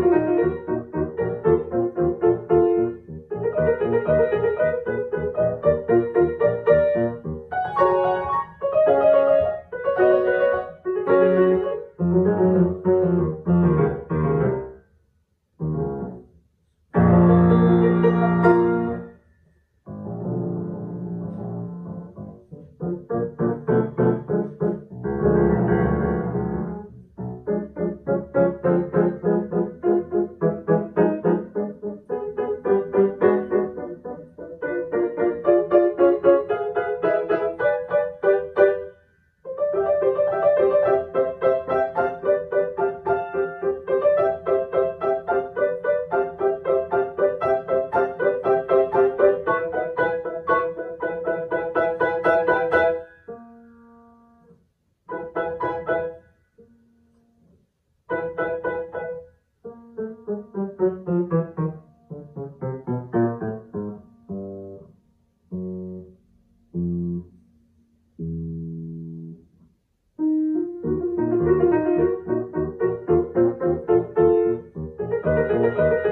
Música Música